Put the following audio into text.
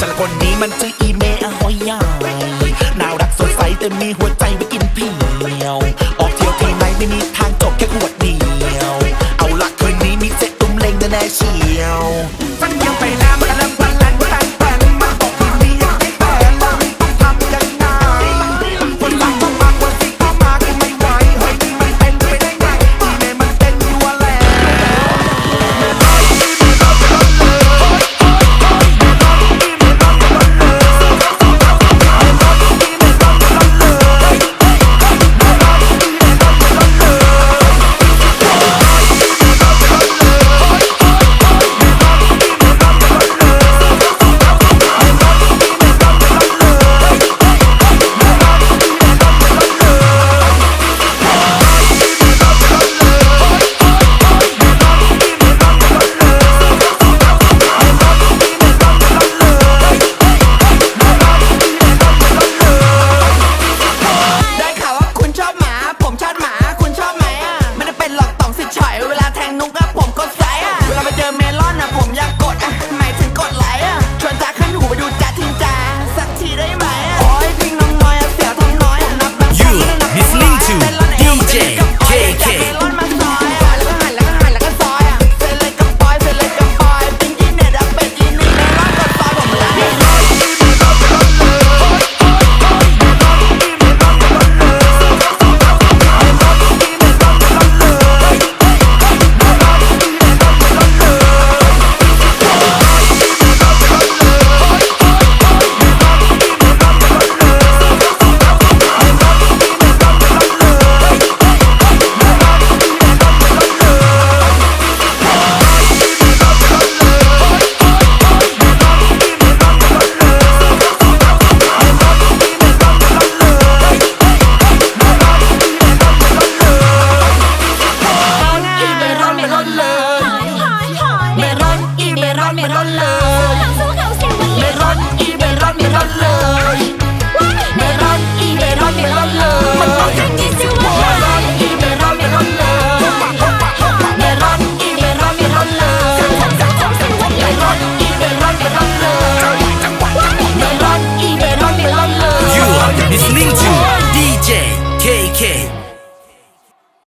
ฉันคนนี้มันจะอีเมอะหอยา